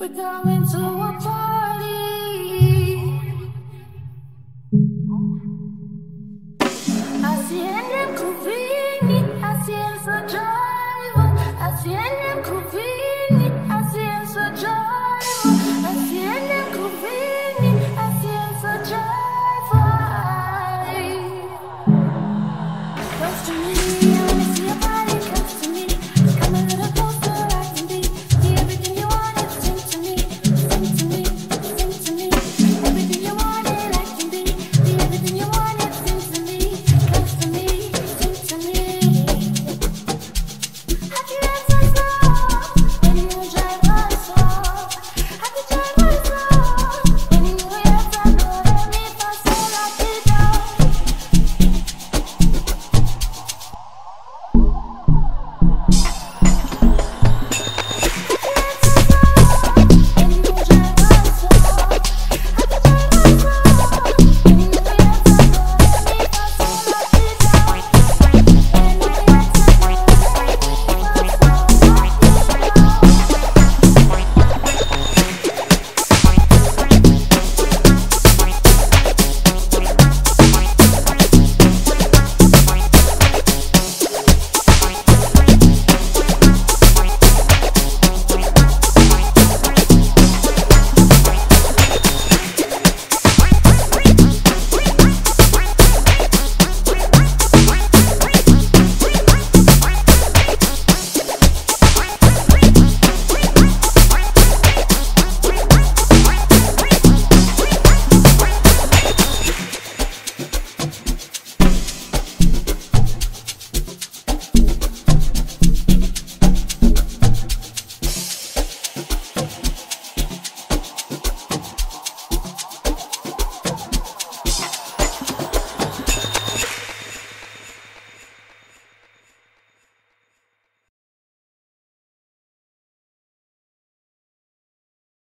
We're going to a party.